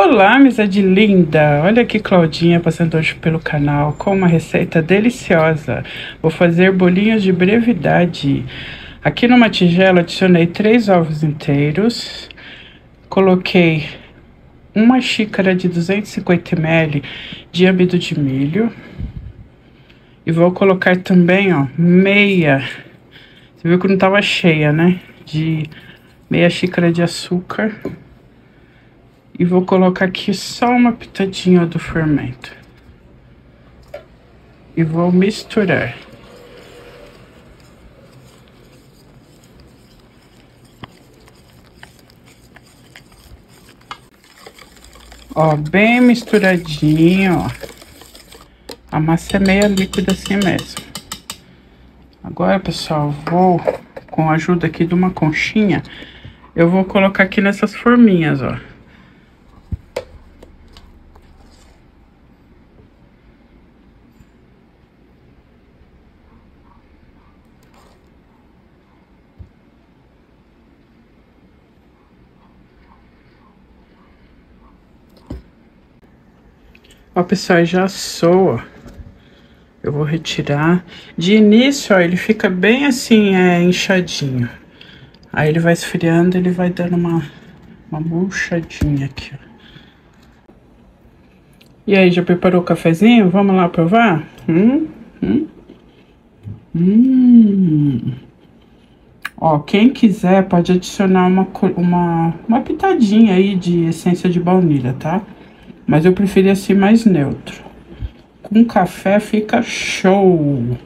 Olá, amizade linda! Olha aqui Claudinha passando hoje pelo canal com uma receita deliciosa. Vou fazer bolinhos de brevidade. Aqui numa tigela adicionei três ovos inteiros, coloquei uma xícara de 250 ml de amido de milho e vou colocar também, ó, meia, você viu que não tava cheia, né? De meia xícara de açúcar. E vou colocar aqui só uma pitadinha do fermento. E vou misturar. Ó, bem misturadinho, ó. A massa é meio líquida assim mesmo. Agora, pessoal, vou, com a ajuda aqui de uma conchinha, eu vou colocar aqui nessas forminhas, ó. Ó, pessoal, já soa. Eu vou retirar. De início, ó, ele fica bem assim, é, inchadinho. Aí ele vai esfriando, ele vai dando uma, uma murchadinha aqui, ó. E aí, já preparou o cafezinho? Vamos lá provar? Hum? Hum? Hum. Ó, quem quiser pode adicionar uma, uma, uma pitadinha aí de essência de baunilha, tá? Mas eu preferi assim mais neutro. Com café fica show!